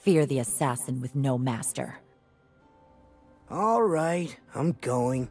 Fear the assassin with no master. All right, I'm going.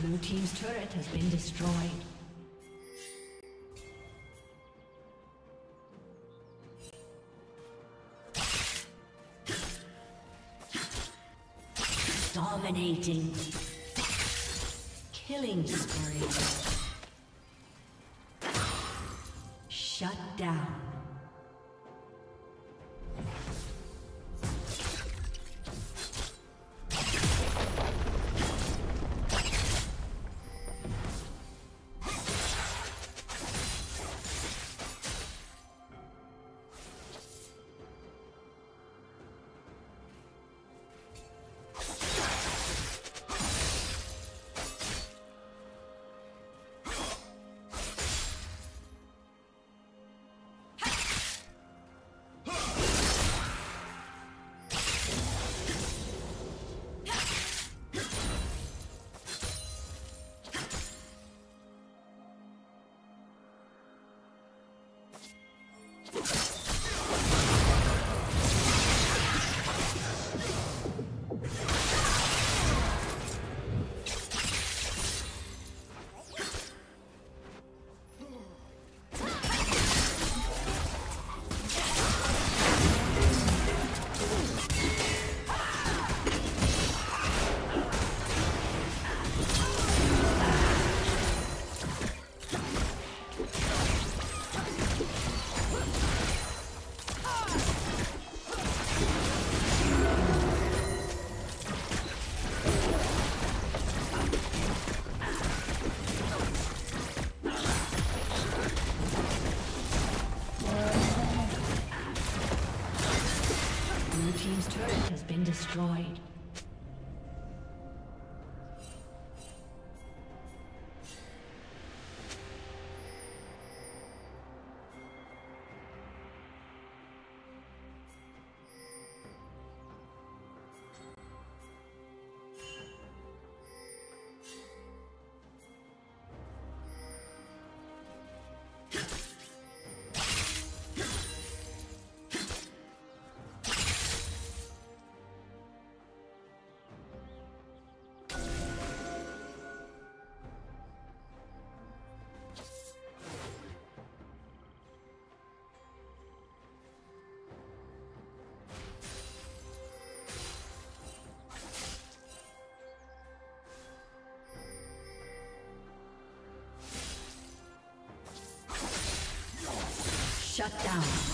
Blue Team's turret has been destroyed. Dominating. Killing spree. Shut down. Shut down.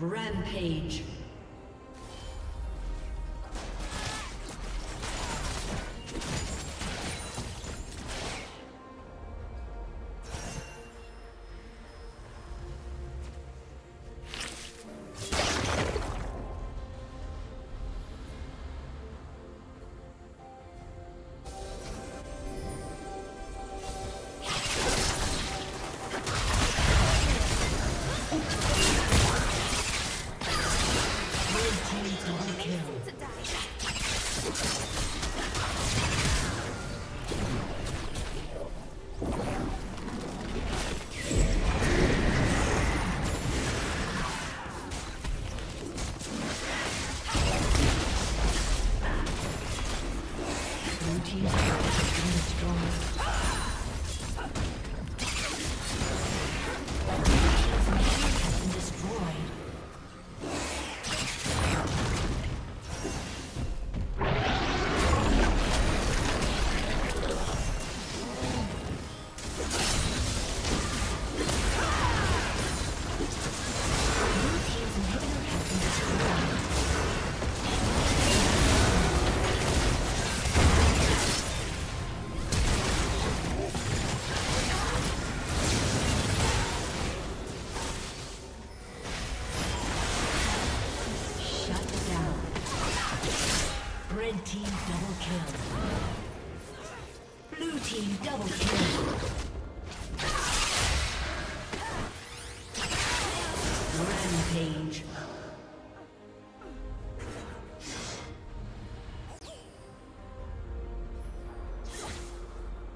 Rampage.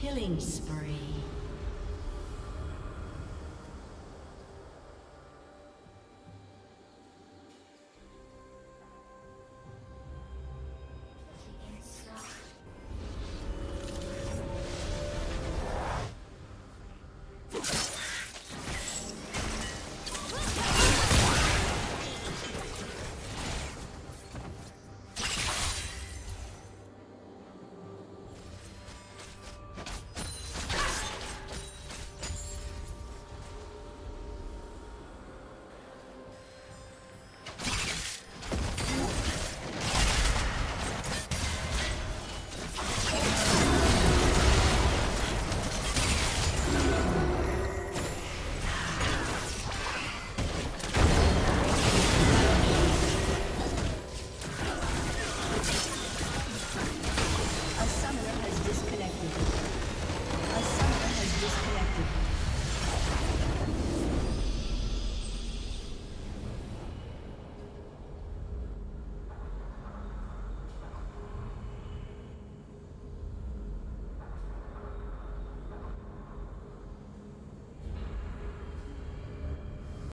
Killing spree.